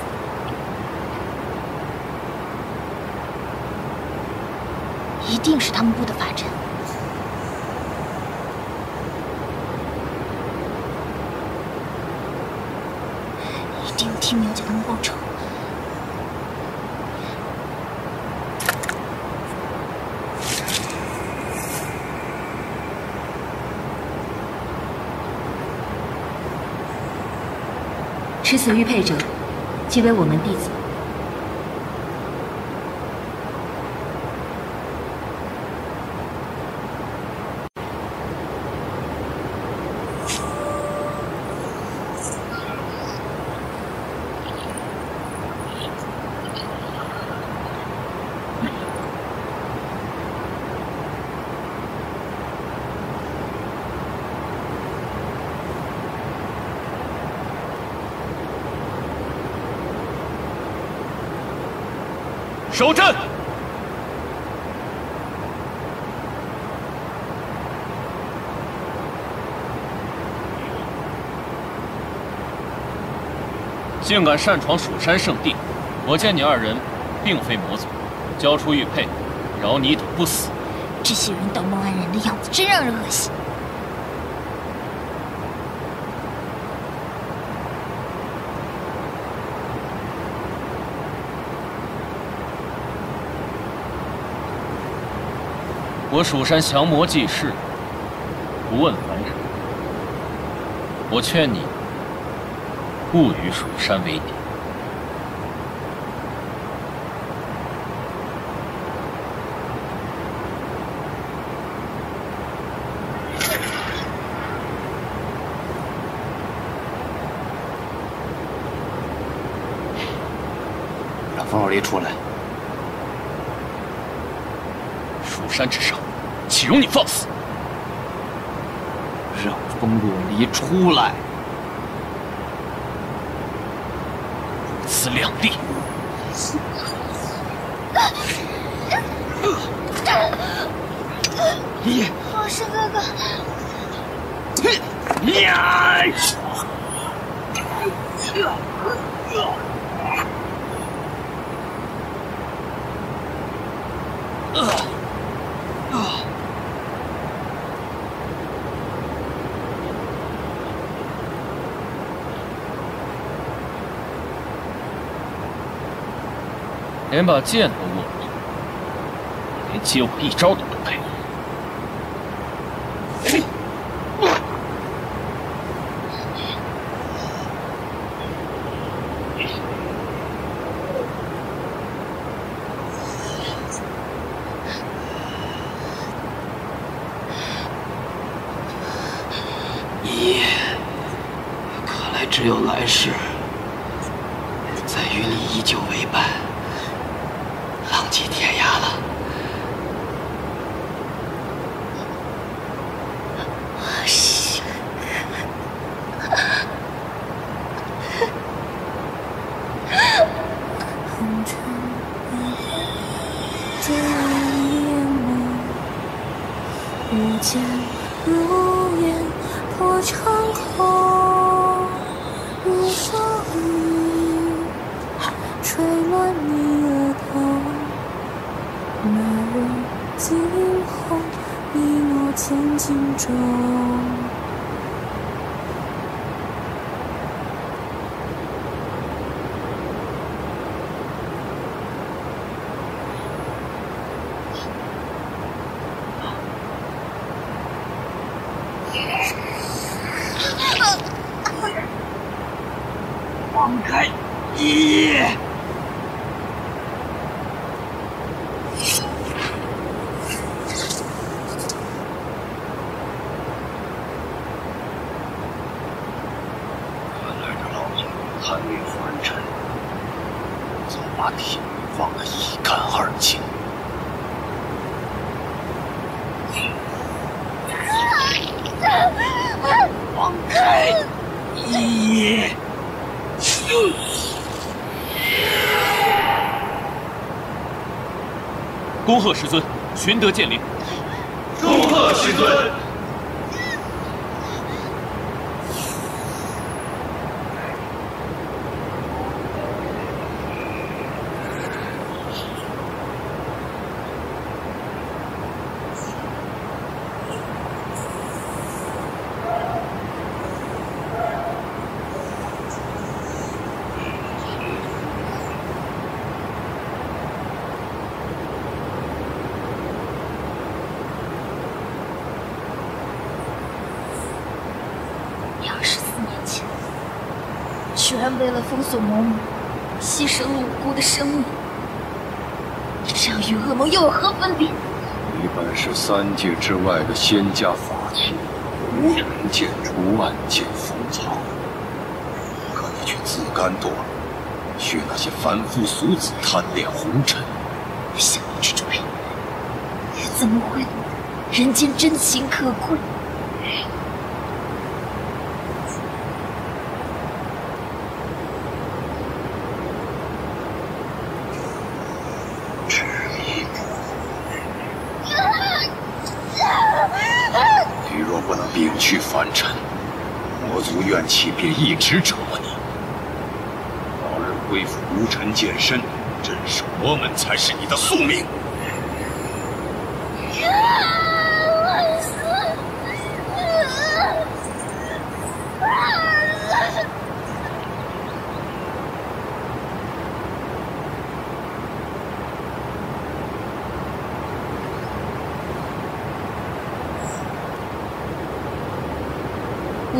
一定是他们布的法阵。一定替苗家他们报仇。持此玉佩者，即为我门弟子。竟敢擅闯蜀山圣地，我见你二人并非魔族，交出玉佩，饶你一等不死。这些人道貌岸然的样子，真让人恶心。我蜀山降魔济世，不问凡人。我劝你勿与蜀山为敌。让风若离出来。蜀山之上，岂容你放肆！让风若离出来！如此两地，你。我是哥哥，呀！连把剑都握不住，连接我一招都不配。恭贺师尊，寻得剑灵。恭贺师尊。你二十四年前，居然为了封锁魔母，牺牲了无辜的生命，你这样与恶魔又有何分别？你本是三界之外的仙家法器，无人见出万剑封藏，可你却自甘堕落，学那些凡夫俗子贪恋红尘。像你这种人，怎么会人间真情可贵？执迷不悟。你若不能摒去凡尘，魔族怨气便一直折磨你。早日恢复无尘剑身，镇守魔门才是你的宿命。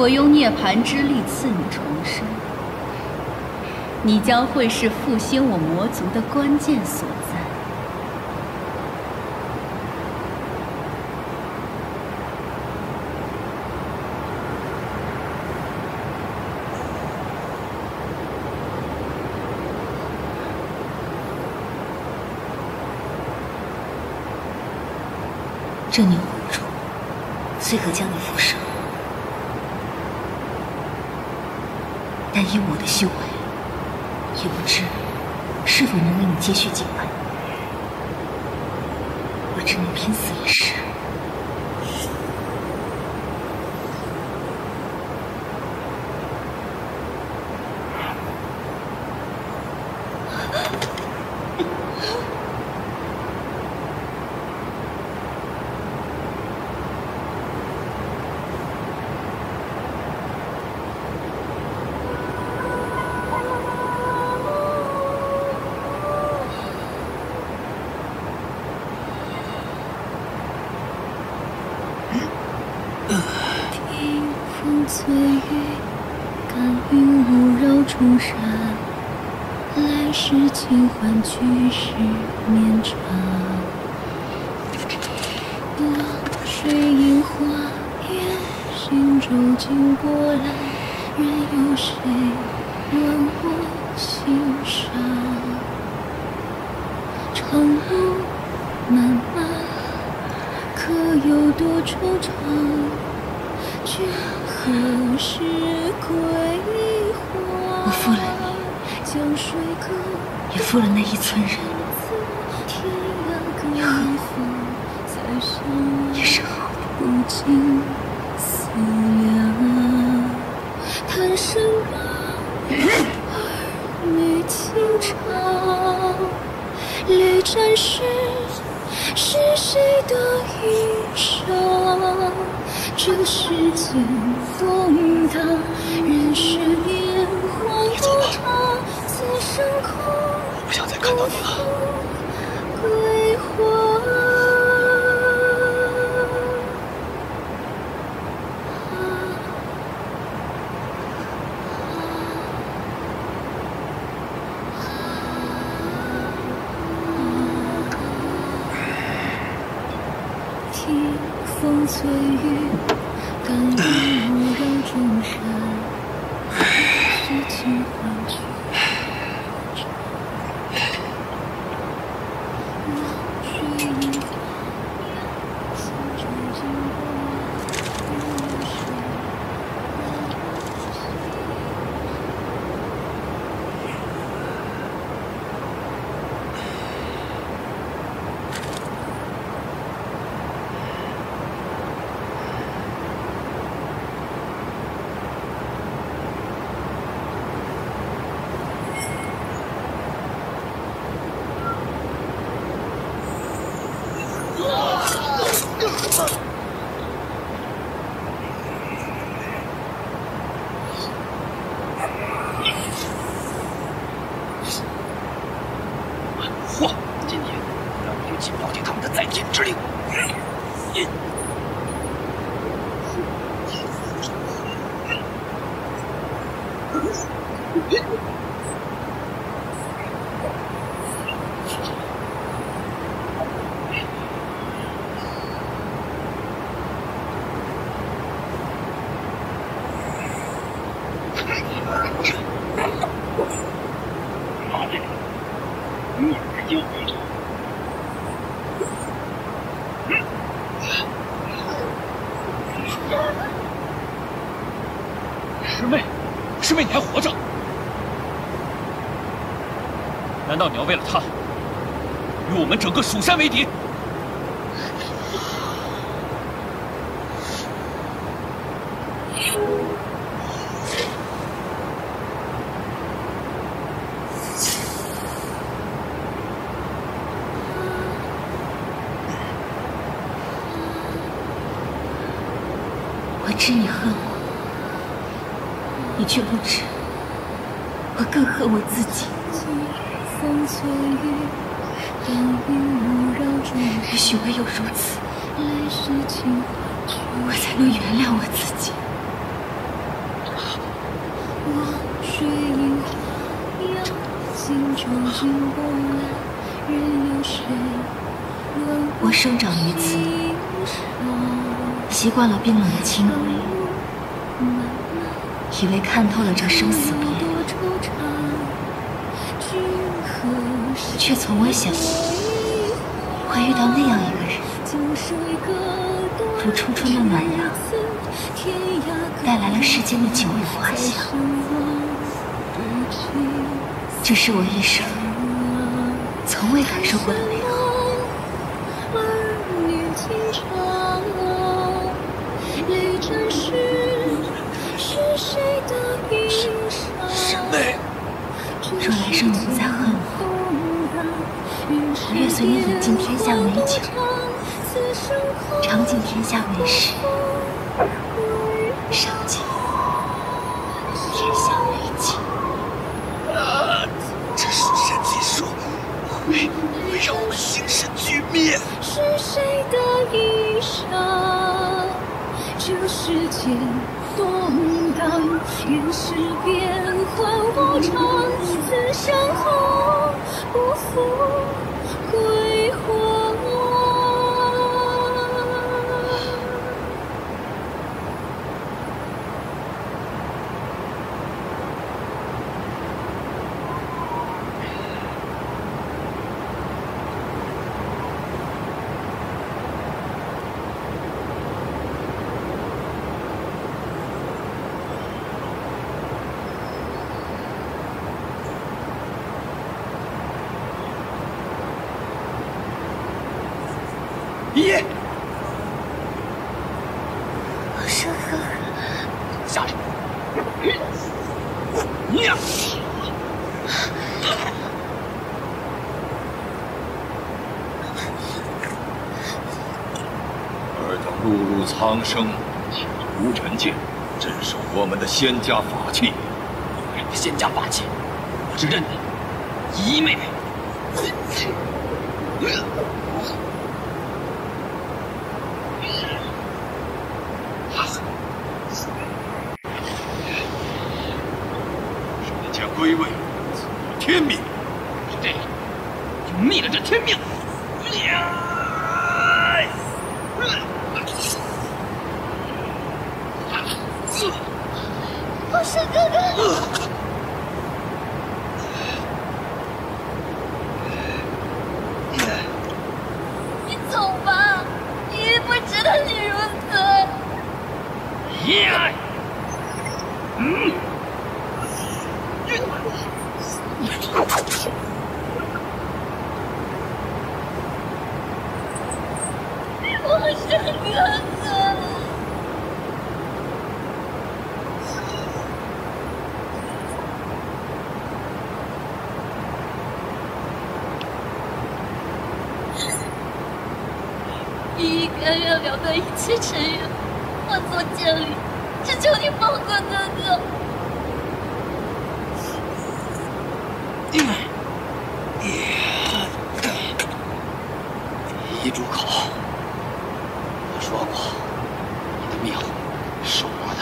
我用涅槃之力赐你重生，你将会是复兴我魔族的关键所在。这牛护主虽可将你复生，但以我的修为，也不知是否能为你接续经脉。我只能拼死一试。听风醉雨，感云雾绕重山。来世尽欢，去世绵长。浪水映花叶，行舟经波澜。任由谁问我心上？长路漫漫，可有多惆怅？却何时？我负了你，也负了那一村人，道你要为了他，与我们整个蜀山为敌？我知你恨我，你却不知，我更恨我自己。有如此，我才能原谅我自己。我生长于此，习惯了冰冷的清冷，以为看透了这生死别，却从未想过会遇到那样一个。如初春的暖阳，带来了世间的九雨花香。这是我一生从未感受过的美好。师妹，若来生你不再恨我，我愿随你饮尽天下美尝尽天下美食，赏尽天下美景。啊，这蜀山剑术会会让我们形神俱灭。是谁的衣裳？这世间动荡，原是变幻无常。此生后不负归黄。耶！生哥，下去。呀！尔等碌碌苍生，请无尘剑，镇守我们的仙家法器。仙家法器，我是认你姨妹妹。人间归位，天命。对，就灭了这天命。我是哥哥。你走吧，你不值得你如此。耶！嗯。我是哥哥。你应该要了断一切尘缘，化作剑灵，只求你放过哥哥。一住口！我说过，你的命是我的。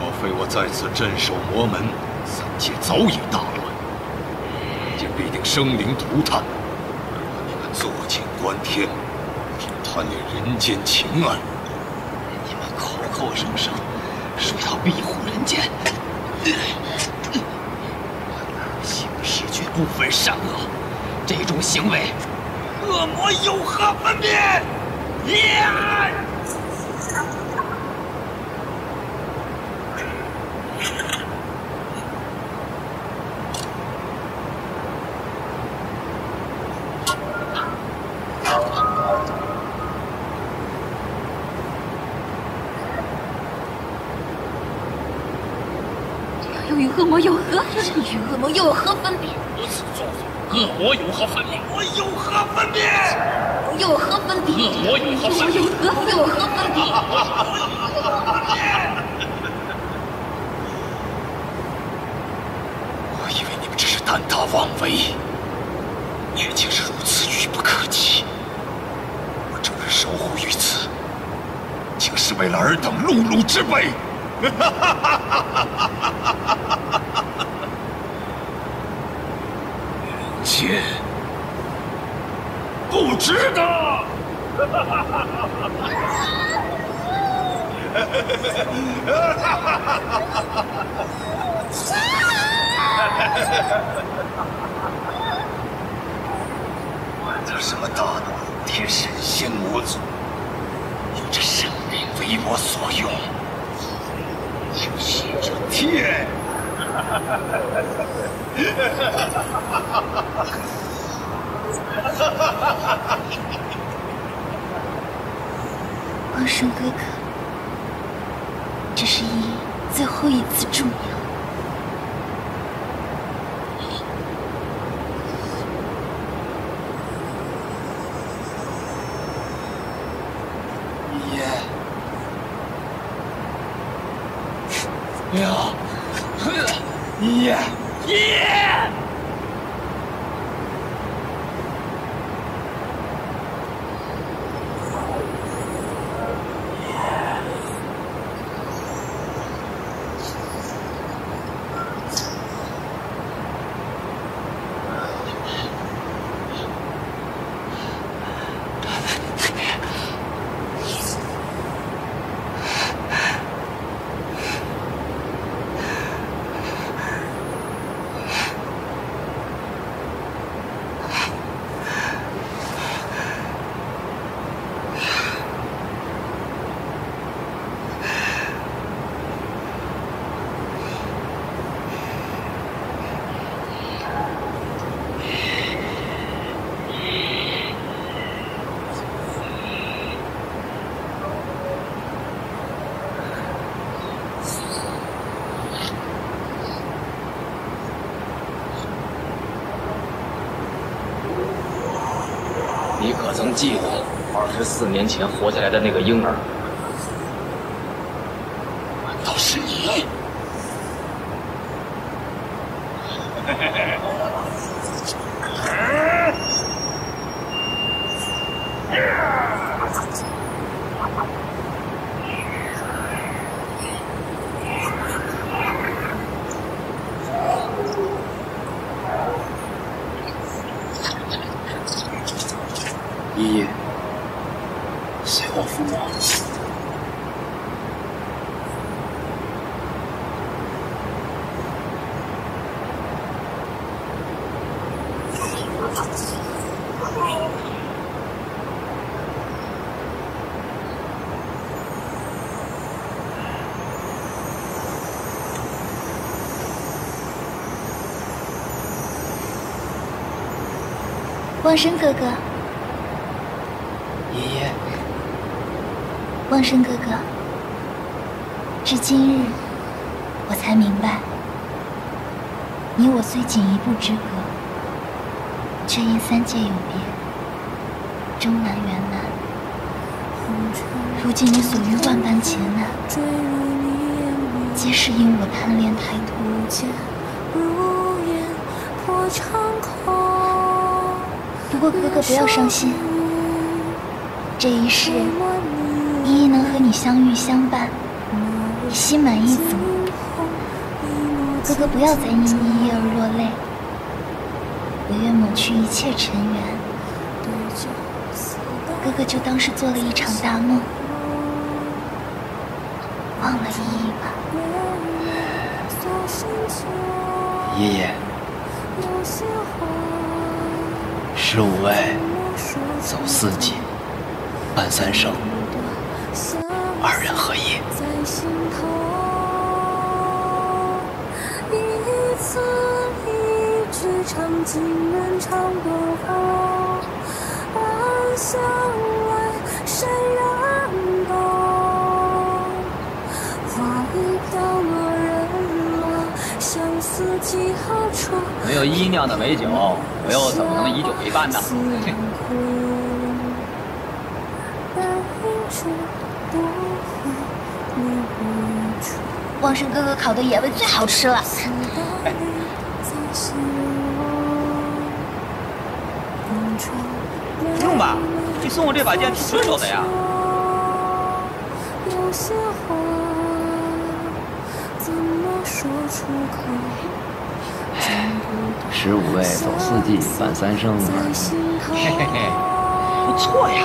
若非我在此镇守魔门，三界早已大乱，人间必定生灵涂炭。而你们坐井观天，只贪恋人间情爱，你们口口声声说要庇护人间，行事却不分善恶，这种行为，恶魔有何分别？呀！十四年前活下来的那个婴儿？望生哥哥，爷爷，望生哥哥，至今日我才明白，你我虽仅一步之隔，却因三界有别，终难圆满。如今你所遇万般劫难，皆是因我贪恋太多。不过哥哥不要伤心，这一世依依能和你相遇相伴，已心满意足。哥哥不要再因依依而落泪，我愿抹去一切尘缘。哥哥就当是做了一场大梦，忘了依依吧。爷爷，十五位，走四季，伴三生，二人合一。一字一句唱尽人唱过后，暗香外谁人懂？花已飘落，人落，相思几何处？没有依依酿的美酒，我又怎么能以酒为伴呢？望生哥哥烤的野味最好吃了。不用吧，你送我这把剑挺顺手的呀。有些话怎么说出口？十五味走四季，伴三生，嘿嘿嘿，不错呀。